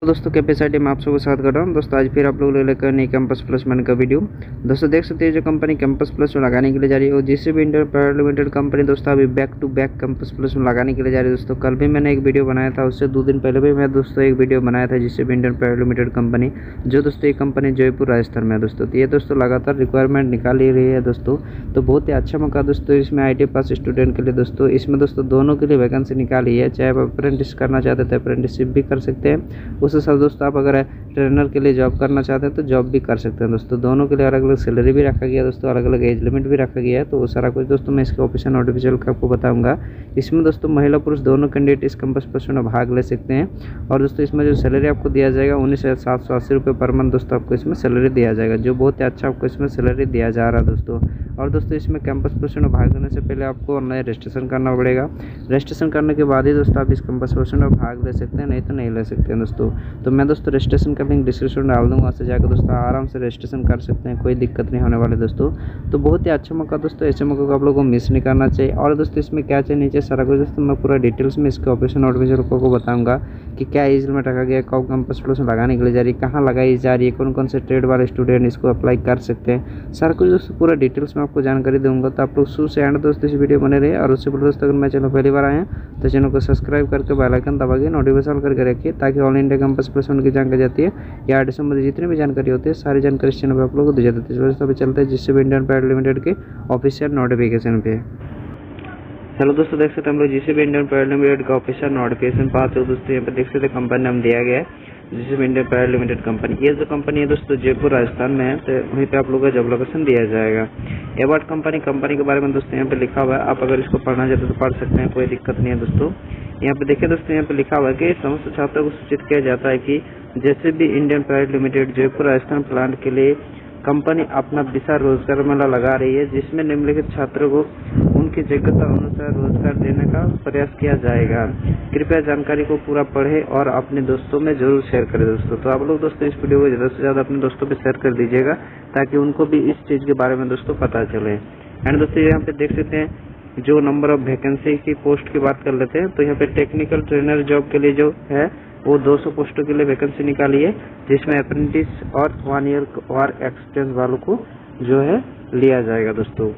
तो दोस्तों कैपेसिटी में आप सबको साथ कर रहा हूँ। दोस्तों, आज फिर आप लोग लेकर नई कैंपस प्लस मैन का वीडियो दोस्तों, देख सकते हैं जो कंपनी कैंपस प्लस में लगाने के लिए जा रही है, और जिससे भी इंटर प्राइवेट लिमिटेड कंपनी दोस्तों, अभी back to back campus plus में लगाने के लिए जा रही है। दोस्तों, कल भी मैंने एक वीडियो बनाया था, उससे दो दिन पहले भी मैं दोस्तों एक वीडियो बनाया था जिससे भी इंडियन प्राइवेट लिमिटेड कंपनी जो दोस्तों ये कंपनी जयपुर राजस्थान में है दोस्तों। तो ये दोस्तों लगातार रिक्वायरमेंट निकाल ही रही है दोस्तों। तो बहुत ही अच्छा मौका दोस्तों इसमें आई पास स्टूडेंट के लिए दोस्तों। इसमें दोस्तों दोनों के लिए वैकेंसी निकाली है, चाहे आप अप्रेंटिस करना चाहते तो अप्रेंटिसशिप भी कर सकते हैं। उसके साथ दोस्तों, आप अगर ट्रेनर के लिए जॉब करना चाहते हैं तो जॉब भी कर सकते हैं दोस्तों। दोनों के लिए अलग अलग सैलरी भी रखा गया दोस्तों अलग अलग एज लिमिट भी रखा गया है तो वो सारा कुछ दोस्तों मैं इसके ऑफिशियल नोटिफिकेशन का आपको बताऊँगा। इसमें दोस्तों महिला पुरुष दोनों कैंडिडेट इस कैंपस पर में भाग ले सकते हैं। और दोस्तों इसमें जो सैलरी आपको दिया जाएगा, उन्नीस हज़ार सात सौ अस्सी रुपये पर मंथ दोस्तों आपको इसमें सैलरी दिया जाएगा, जो बहुत ही अच्छा आपको इसमें सैलरी दिया जा रहा है दोस्तों। और दोस्तों इसमें कैंपस पर्सन में भाग लेने से पहले आपको ऑनलाइन रजिस्ट्रेशन करना पड़ेगा। रजिस्ट्रेशन करने के बाद ही दोस्तों आप इस कैंपस पर्सन में भाग ले सकते हैं, नहीं तो नहीं ले सकते हैं दोस्तों। तो मैं दोस्तों रजिस्ट्रेशन का लिंक डिस्क्रिप्शन डाल दूँगा, वहाँ से जाकर दोस्तों आराम से रजिस्ट्रेशन कर सकते हैं, कोई दिक्कत नहीं होने वाले दोस्तों। तो बहुत ही अच्छा मौका दोस्तों, ऐसे मौके को आप लोगों को मिस नहीं करना चाहिए। और दोस्तों इसमें क्या चाहिए नीचे सारा कुछ दोस्तों, मैं पूरा डिटेल्स में इसके ऑपरेशन नोटिफिकेशन को बताऊँगा कि क्या एज में रखा गया, कब कैंपस प्लस में लगाने के लिए जा रही है, कहाँ लगाई जा रही है कौन कौन से ट्रेड वाले स्टूडेंट इसको अप्लाई कर सकते हैं। सारा कुछ दोस्तों पूरा डिटेल्स में आपको जानकारी दूँगा। तो आप लोग शुरू से एंड दोस्तों इस वीडियो बने रहे और उससे पहले दोस्तों अगर मैं चैनल पहली बार आए तो चैनल को सब्सक्राइब करके बेल आइकन दबा के नोटिफिकेशन करके रखिए, ताकि ऑल इंडिया कैंपस प्लेसमेंट की जानकारी जाती है। या दिसंबर जितनी भी जानकारी होती है, सारी जानकारी इस चैनल पर आप लोग को दी जाती है। वजह से अभी चलते हैं जिससे इंडियन प्राइवेट लिमिटेड के ऑफिशियल नोटिफिकेशन पे। चलो दोस्तों, देख सकते हैं हम लोग जिसे भी इंडियन प्राइवेट लिमिटेड का ऑफिशियल नोटिफिकेशन पास हो दोस्तों, यहाँ पर देख सकते कंपनी नाम दिया गया है। जिसे भी इंडियन प्राइवेट लिमिटेड कंपनी ये जो कंपनी है दोस्तों, जयपुर, राजस्थान में है तो वहीं पे आप लोगों का जॉब लोकेशन दिया जाएगा। एवर्ड कंपनी कंपनी के बारे में दोस्तों यहाँ पे लिखा हुआ है। आप अगर इसको पढ़ना चाहते तो पढ़ सकते हैं, कोई दिक्कत नहीं है दोस्तों। यहाँ पे देखिए दोस्तों, यहाँ पे लिखा हुआ है कि समस्त छात्रों को सूचित किया जाता है कि जैसे भी Indian private limited Jaipur Rajasthan plant के लिए कंपनी अपना विशाल रोज़गार मेला लगा रही है, जिसमें निम्नलिखित छात्रों को उनकी योग्यता अनुसार रोज़गार देने का प्रयास किया जाएगा। कृपया जानकारी को पूरा पढ़े और अपने दोस्तों में ज़रूर शेयर करें दोस्तों। तो आप लोग दोस्तों, इस वीडियो को ज़्यादा से ज़्यादा अपने दोस्तों पे शेयर कर दीजिएगा, ताकि उनको भी इस चीज़ के बारे में दोस्तों पता चले। एंड दोस्तों, यहाँ पे देख सकते हैं जो नंबर ऑफ़ वैकेंसी की पोस्ट की बात कर लेते हैं तो यहाँ पे टेक्निकल ट्रेनर जॉब के लिए जो है, वो 200 पोस्टों के लिए वैकेंसी निकाली है, जिसमें अप्रेंटिस और वन ईयर और एक्सपीरियंस वालों को जो है, लिया जाएगा दोस्तों।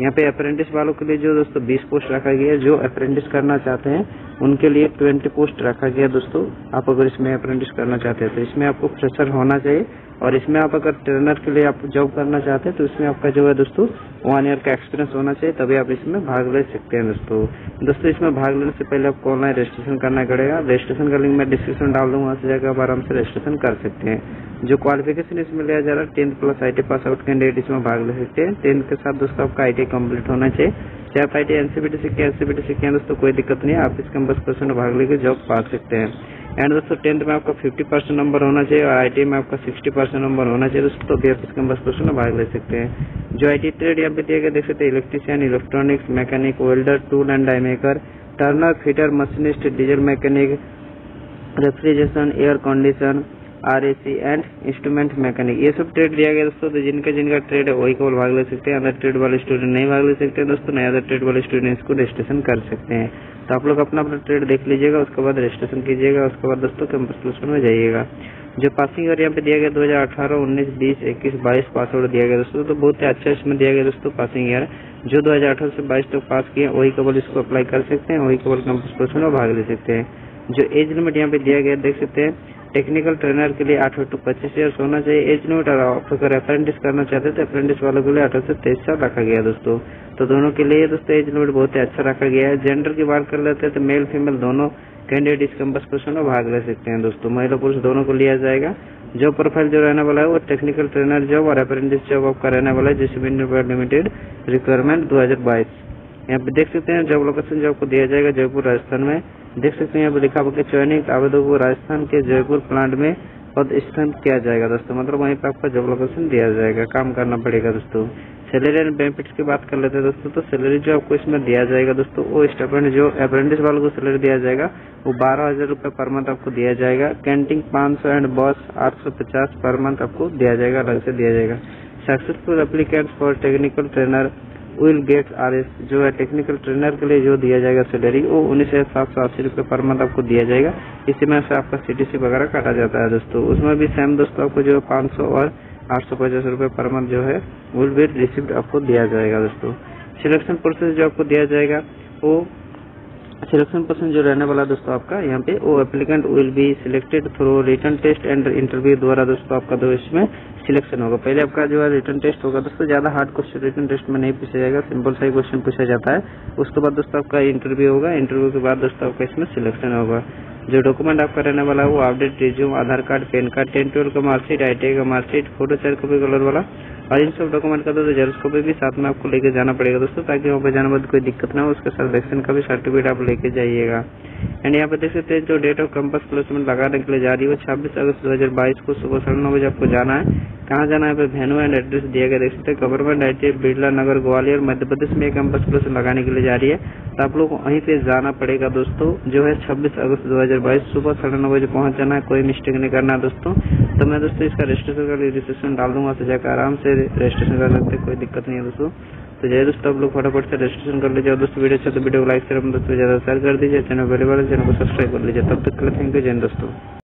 यहाँ पे अप्रेंटिस वालों के लिए जो दोस्तों 20 पोस्ट रखा गया है, जो अप्रेंटिस करना चाहते हैं, उनके लिए 20 पोस्ट रखा गया दोस्तों। आप अगर इसमें अप्रेंटिस करना चाहते हैं तो इसमें आपको फ्रेशर होना चाहिए। और इसमें आप अगर ट्रेनर के लिए आप जॉब करना चाहते हैं तो इसमें आपका जो है दोस्तों वन ईयर का एक्सपीरियंस होना चाहिए, तभी आप इसमें भाग ले सकते हैं दोस्तों। दोस्तों, इसमें भाग लेने से पहले आपको ऑनलाइन रजिस्ट्रेशन करना पड़ेगा। रजिस्ट्रेशन का लिंक मैं डिस्क्रिप्शन डाल दूँगा, वहाँ से जाकर आप आराम से रजिस्ट्रेशन कर सकते हैं। जो क्वालिफिकेशन इसमें लिया जा रहा है tenth plus I pass out candidate इसमें भाग ले सकते हैं। टेंथ के साथ दोस्तों, आपका आई कंप्लीट होना चाहिए। चाहे आप आई टी एनसीबीटी सीखे एनसीबीटी सीखे दोस्तों कोई दिक्कत नहीं है, आप इस कैंपस परसेंट भाग लेकर जॉब पा सकते हैं। एंड दोस्तों टेंथ में आपका 50 परसेंट नंबर होना चाहिए और आई में आपका 60 परसेंट नंबर होना चाहिए, दोस्तों तो भी आप इस कैंपस क्वेश्चन में भाग ले सकते हैं। जो आई टी ट्रेड यहाँ पे दिए गए, देख सकते हैं electrician electronics mechanic welder tool and die maker turner fitter machinist diesel mechanic refrigeration air condition R A C and instrument mechanic ये सब ट्रेड दिया गया दोस्तों तो जिनका जिनका ट्रेड है वही केवल भाग ले सकते हैं। अदर ट्रेड वाले स्टूडेंट नहीं भाग ले सकते हैं दोस्तों नए अदर ट्रेड वाले स्टूडेंट इसको रजिस्ट्रेशन कर सकते हैं। तो आप लोग अपना अपना ट्रेड देख लीजिएगा उसके बाद रजिस्ट्रेशन कीजिएगा उसके बाद दोस्तों कैंपस प्लेसमेंट में जाइएगा। जो पासिंग ईयर यहाँ पे दिया गया 2018, 19, 20, 21, 22 पासवर्ड दिया गया दोस्तों तो बहुत ही अच्छा इसमें दिया गया दोस्तों पासिंग ईयर जो 2018 से 22 तक पास किए वही केवल इसको अप्लाई कर सकते हैं वही केवल कैंपस प्लेसमेंट में भाग ले सकते हैं। जो एज लिमिट यहाँ पे दिया गया देख सकते हैं टेक्निकल ट्रेनर के लिए अठारह टू पच्चीस ईयर्स होना चाहिए। एज लिमिट और अगर अप्रेंटिस करना चाहते तो अप्रेंटिस वालों के लिए अठारह से तेईस साल रखा गया दोस्तों। तो दोनों के लिए दोस्तों एज लिमिट बहुत ही अच्छा रखा गया है। जेंडर की बात कर लेते हैं तो मेल फीमेल दोनों कैंडिडेट इस क्वेश्चन में भाग ले सकते हैं दोस्तों। महिला पुरुष दोनों को लिया जाएगा। जो प्रोफ़ाइल जो रहने वाला है वो टेक्निकल ट्रेनर जॉब और अप्रेंटिस जॉब आपका रहने वाला है, जिसमें लिमिटेड रिक्वायरमेंट दो हज़ार बाईस। यहाँ पे देख सकते हैं, जॉब लोकेशन जो आपको दिया जाएगा जयपुर, राजस्थान में, देख सकते हैं यहाँ पे लिखा हुआ चयनित आवेदकों को राजस्थान के जयपुर प्लांट में पद स्थान किया जाएगा। दोस्तों मतलब वहीं पे आपका जॉब लोकेशन दिया जाएगा, काम करना पड़ेगा दोस्तों। सैलरी एंड बेनिफिट्स की बात कर लेते हैं दोस्तों तो सैलरी जो आपको इसमें दिया जाएगा दोस्तों, वो स्टूडेंट जो अप्रेंटिस वालों को सैलरी दिया जाएगा, वो बारह हज़ार रूपए पर मंथ आपको दिया जाएगा। कैंटीन पाँच सौ एंड बस आठ सौ पचास पर मंथ आपको दिया जाएगा, अलग से दिया जाएगा। Successful applicant for technical trainer will get R S जो है टेक्निकल ट्रेनर के लिए जो दिया जाएगा सैलरी वो उन्नीस हज़ार सात सौ अस्सी रुपये पर मंथ आपको दिया जाएगा। इसी में से आपका सीटीसी वगैरह काटा जाता है दोस्तों। उसमें भी सेम दोस्तों आपको जो है पाँच सौ और आठ सौ पचास रुपये पर मंथ जो है विल बी रिसिप्ट आपको दिया जाएगा दोस्तों। सिलेक्शन प्रोसेस जो आपको दिया जाएगा, वो सिलेक्शन पर्सन जो रहने वाला दोस्तों आपका, यहाँ पे वो applicant will be selected through written test and interview द्वारा दोस्तों आपका दो इसमें सिलेक्शन होगा। पहले आपका जो है रिटर्न टेस्ट होगा, दोस्तों ज़्यादा हार्ड क्वेश्चन रिटर्न टेस्ट में नहीं पूछा जाएगा सिंपल सा ही क्वेश्चन पूछा जाता है। उसके बाद दोस्तों आपका इंटरव्यू होगा इंटरव्यू के बाद दोस्तों आपका इसमें सिलेक्शन होगा। जो डॉक्यूमेंट आपका रहने वाला है, वो update resume Aadhaar card pan card ten twelve का मार्कशीट आई का मार्कशीट फ़ोटो चार कॉपी कलर वाला और इन सब डॉक्यूमेंट का तो जेरोक्स कॉपी भी साथ में आपको लेके जाना पड़ेगा दोस्तों, ताकि वहाँ पे जाने बाद कोई दिक्कत ना हो, उसके साथ का भी सर्टिफिकेट आप लेके जाइएगा। एंड यहाँ पे देख सकते हैं, जो डेट ऑफ़ कैंपस प्लेसमेंट लगाने के लिए जा रही है वो छब्बीस अगस्त दो हज़ार बाईस को सुबह साढ़े नौ बजे आपको जाना है। कहाँ जाना है? वेन्यू एंड एड्रेस दिया गया, देख सकते हैं गवर्नमेंट आई बिरला नगर, ग्वालियर, मध्य प्रदेश में कैंपस प्लेसमेंट लगाने के लिए जा रही है। तो आप लोग को वहीं पे जाना पड़ेगा दोस्तों, जो है छब्बीस अगस्त दो हज़ार बाईस सुबह साढ़े नौ बजे पहुँच जाना है, कोई मिस्टेक नहीं करना दोस्तों। तो मैं दोस्तों इसका रजिस्ट्रेशन का रजिस्ट्रेशन डाल दूँगा तो जाकर आराम से रजिस्ट्रेशन कर सकते कोई दिक्कत नहीं है दोस्तों। तो जय दोस्तों, आप लोग फटाफट से रजिस्ट्रेशन कर लीजिए दोस्तों वीडियो अच्छा तो वीडियो को लाइक करें दोस्तों, ज़्यादा शेयर कर दीजिए चैनल पहले चैनल को सब्सक्राइब कर लीजिए। तब तक के लिए थैंक यू जैन दोस्तों।